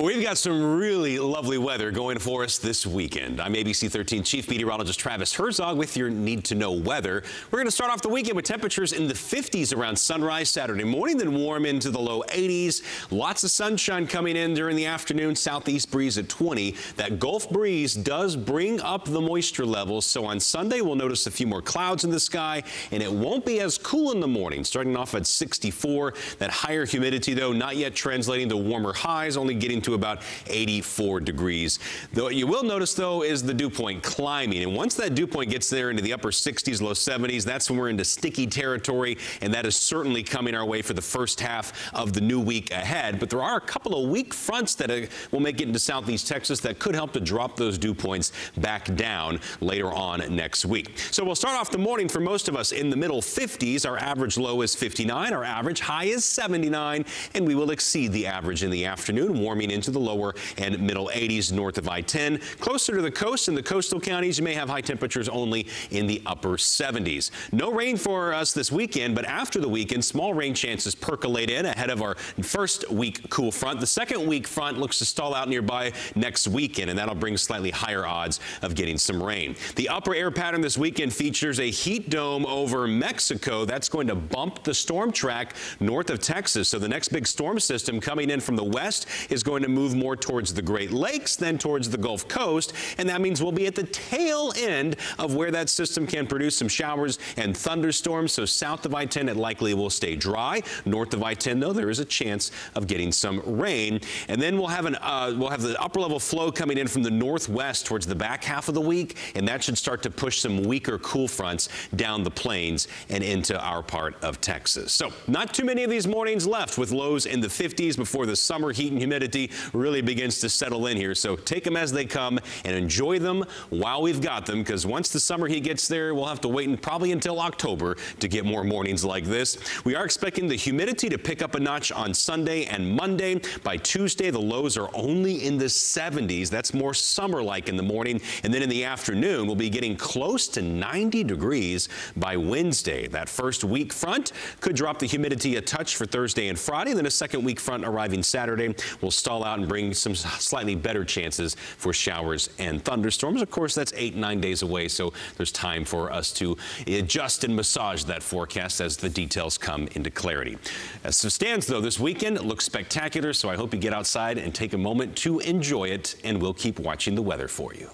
We've got some really lovely weather going for us this weekend. I'm ABC 13 Chief Meteorologist Travis Herzog with your need to know weather. We're going to start off the weekend with temperatures in the 50s around sunrise Saturday morning, then warm into the low 80s. Lots of sunshine coming in during the afternoon. Southeast breeze at 20. That Gulf breeze does bring up the moisture levels. So on Sunday, we'll notice a few more clouds in the sky, and it won't be as cool in the morning, starting off at 64. That higher humidity, though, not yet translating to warmer highs, only getting to to about 84 degrees. Though you will notice, though, is the dew point climbing. And once that dew point gets there into the upper 60s, low 70s, that's when we're into sticky territory. And that is certainly coming our way for the first half of the new week ahead. But there are a couple of weak fronts that uh, will make it into southeast Texas that could help to drop those dew points back down later on next week. So we'll start off the morning for most of us in the middle 50s. Our average low is 59. Our average high is 79. And we will exceed the average in the afternoon, warming into the lower and middle 80s north of I-10. Closer to the coast and the coastal counties, you may have high temperatures only in the upper 70s. No rain for us this weekend, but after the weekend, small rain chances percolate in ahead of our first weak cool front. The second weak front looks to stall out nearby next weekend, and that'll bring slightly higher odds of getting some rain. The upper air pattern this weekend features a heat dome over Mexico. That's going to bump the storm track north of Texas. So the next big storm system coming in from the west is going to to move more towards the Great Lakes than towards the Gulf Coast, and that means we'll be at the tail end of where that system can produce some showers and thunderstorms. So south of I-10, it likely will stay dry. North of I-10, though, there is a chance of getting some rain. And then we'll have an uh, we'll have the upper level flow coming in from the northwest towards the back half of the week, and that should start to push some weaker cool fronts down the plains and into our part of Texas. So not too many of these mornings left with lows in the 50s before the summer heat and humidity really begins to settle in here. So take them as they come and enjoy them while we've got them because once the summer heat gets there, we'll have to wait and probably until October to get more mornings like this. We are expecting the humidity to pick up a notch on Sunday and Monday. By Tuesday, the lows are only in the 70s. That's more summer-like in the morning. And then in the afternoon, we'll be getting close to 90 degrees by Wednesday. That first weak front could drop the humidity a touch for Thursday and Friday. Then a second weak front arriving Saturday will stall out out and bring some slightly better chances for showers and thunderstorms. Of course, that's eight, nine days away, so there's time for us to adjust and massage that forecast as the details come into clarity. As it stands, though, this weekend looks spectacular, so I hope you get outside and take a moment to enjoy it, and we'll keep watching the weather for you.